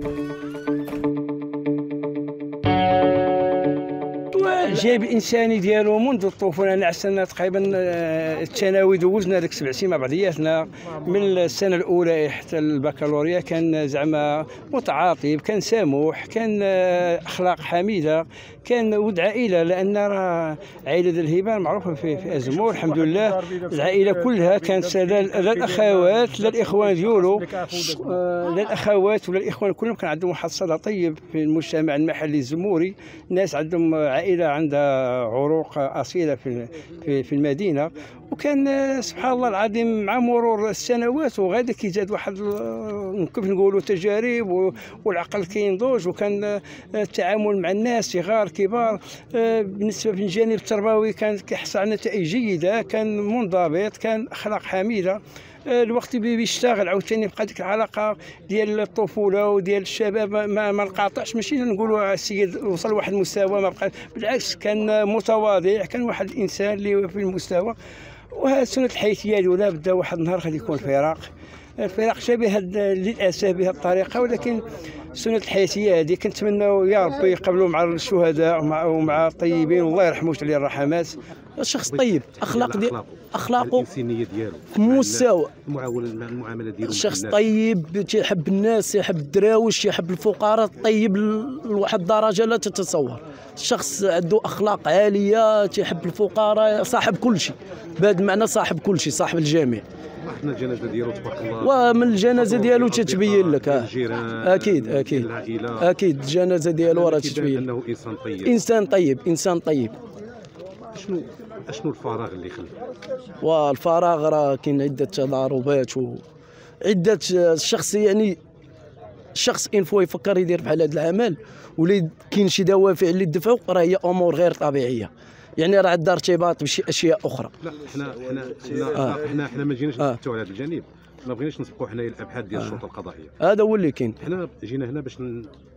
Thank you. الجانب الإنساني ديالو منذ الطفولة أنا عسلنا تقريبا آه، الثانوي دوزنا ديك سبع سنين مع بعضياتنا. من السنة الأولى حتى البكالوريا كان زعما متعاطف كان سموح كان آه، أخلاق حميدة كان ود عائلة لأن راه عائلة الهبان معروفة في في أزمور الحمد لله. العائلة كلها كانت لا لا الأخوات لا الإخوان ديالو. آه، لا الأخوات ولا الإخوان كلهم كان عندهم واحد الصدى طيب في المجتمع المحلي الزموري. الناس عندهم عائلة عندها عروق أصيلة في في, المدينة. وكان آه، سبحان الله العظيم مع مرور السنوات وغادي كيزاد واحد كيف نقولوا تجارب والعقل كينضج وكان آه، التعامل مع الناس صغار كبار آه، بالنسبة في الجانب التربوي كان كيحصل على نتائج جيدة كان منضبط كان أخلاق حميدة. الوقت بي- بيشتغل عاوتاني بقى ديك العلاقة ديال الطفولة وديال الشباب ما, ما, نقاطعش ماشي نقولوا السيد وصل لواحد المستوى ما بقى بالعكس كان متواضع كان واحد الإنسان اللي في المستوى. وهذه سنه الحياة ديالو لا بد واحد النهار غادي يكون فراق. الفراق شبه للأسف بهذه الطريقة ولكن سنة الحياة هذه. كنتمناو يا ربي يقبلوا مع الشهداء ومع, ومع الطيبين. والله يرحمه عليه الرحمات. شخص طيب اخلاق دي أخلاقه الإنسانية ديالو. مستوى المعامله ديالو شخص. طيب تيحب الناس يحب الدراوش يحب الفقراء طيب لواحد الدرجة لا تتصور. شخص عنده أخلاق عالية تيحب الفقراء صاحب كل شيء. بهذا المعنى صاحب كل شيء صاحب الجميع. حنا الجنازة ديالو تبارك الله. ومن الجنازة ديالو تتبين لك. أكيد أكيد. العائلة. أكيد الجنازة ديالو راه تتبين. أنه إنسان طيب. إنسان طيب إنسان طيب. شنو؟ شنو الفراغ اللي خلى والفراغ راه كاين عدة تضاربات و عدة الشخص يعني الشخص ان فوا يفكر يدير بحال هذا العمل ولا كاين شي دوافع اللي دفعوا راه هي أمور غير طبيعية يعني راه عندها ارتباط بشي أشياء أخرى لا حنا حنا حنا آه. حنا حنا ما جيناش آه. نفتحوا على هذا الجانب ما بغيناش نسبقوا حنايا الأبحاث ديال آه. الشرطه القضائية هذا هو اللي كاين حنا جينا هنا باش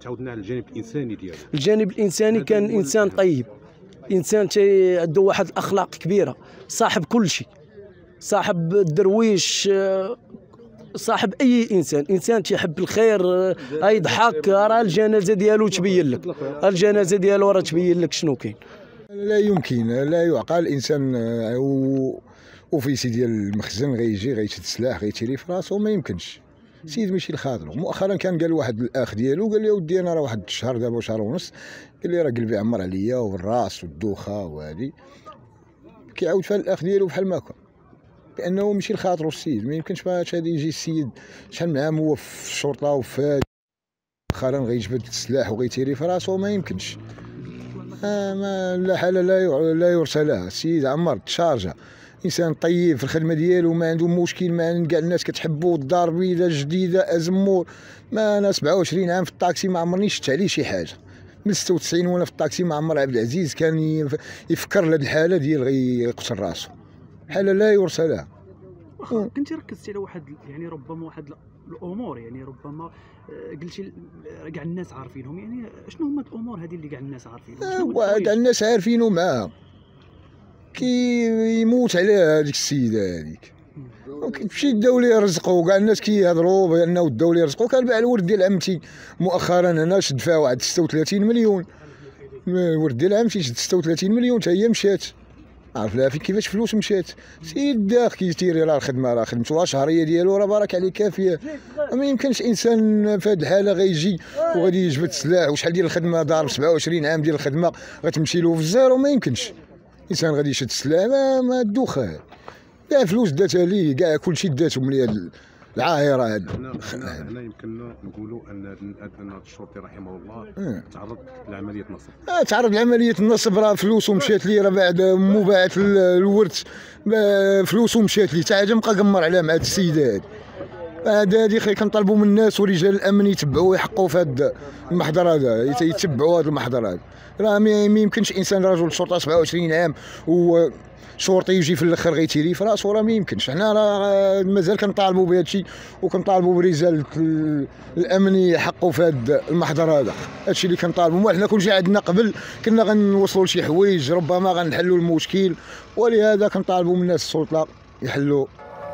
تعودنا على الجانب الإنساني ديالو الجانب الإنساني كان إنسان. طيب إنسان تي عنده واحد الأخلاق كبيرة صاحب كل شيء صاحب الدرويش آه، صاحب أي إنسان إنسان تيحب الخير آه، يضحك راه الجنازة ديالو تبين لك. الجنازة ديالو راه تبين لك شنو كاين. لا يمكن لا يعقل. الإنسان آه، و officier ديال المخزن غيجي غيشد السلاح غيتيري في راسو ما يمكنش. سيد ماشي لخاطرو. مؤخرا كان قال واحد الأخ ديالو قال لي ودي أنا راه واحد الشهر دابا وشهر ونص قال لي راه قلبي عمر عليا والراس والدوخة وهادي. كيعاود فيها الأخ ديالو بحال ما كان بأنه ماشي لخاطرو السيد. ما يمكنش باش هادي يجي السيد شحال من عام هو في الشرطة وفي مؤخرا غيجبد السلاح وغيتيري في راسو ما يمكنش. آه ما لا حالة لا لا السيد عمر تشارجا إنسان طيب في الخدمة ديالو ما عنده مشكل مع كاع الناس كتحبو الدار بيضاء جديدة أزمور. ما أنا 27 عام في الطاكسي ما عمرني شفت عليه شي حاجة. من 96 وأنا في الطاكسي مع عمر عبد العزيز كان يف- يفكر لهاد الحالة ديال غيقتل راسو. حالة لا يرثى لها. واخا كنتي ركزتي على واحد يعني ربما واحد ال- الأمور يعني ربما آه، قلتي كاع الناس عارفينهم. يعني شنو هما الأمور هذه اللي كاع الناس عارفينهم؟ وعاد الحوايج؟ الناس عارفينه معاها كي يموت عليها هذيك السيدة هذيك مشي الدولة يرزقوا كاع الناس كيهضروا بأنه الدولة يرزقوا كان باع الورد ديال عمتي مؤخرا هنا شد فيها واحد 36 مليون. الورد ديال عمتي شد 36 مليون حتى هي مشات. عرف لها كيفاش فلوس مشات؟ سيد داخ كيتيري راه الخدمة راه خدمته راه شهريه ديالو؟ راه بارك عليه كافية. ما يمكنش إنسان في هذه الحالة غيجي وغادي يجبد السلاح وشحال ديال الخدمة؟ ضارب 27 عام ديال الخدمة غتمشي له في الزيرو ما يمكنش. إنسان غادي يشد السلاح ما, دوخه كاع فلوس داتها ليه كاع كلشي داتهم هاد العاهرة هاد. هنا هنا يمكن نقولوا ان ان الشرطي رحمه الله آه. تعرض لعملية نصب. آه، تعرض لعملية النصب راه فلوسه مشات ليه راه بعد مو باعت ال- الورث فلوسه مشات حتى حاجة بقى قمر عليها مع هاد السيده هادي هذا هادي خي كنطالبوا من الناس ورجال الأمن يتبعوا ويحقوا في هذا المحضر هذا يت- يتبعوا هذا المحضر هذا. راه ما يمكنش إنسان رجل شرطه 27 عام و شرطي يجي في الأخر غيتيري في راسو راه ما يمكنش. حنا راه مازال كنطالبوا بهذا الشيء وكنطالبوا برجال ال- الأمن يحقوا في هذا المحضر هذا. هادشي اللي كنطالبوا. حنا كون جا عندنا قبل كنا غنوصلوا لشي حوايج ربما غنحلوا المشكل. ولهذا كنطالبوا من الناس السلطة يحلوا